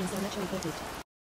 I'm Dr.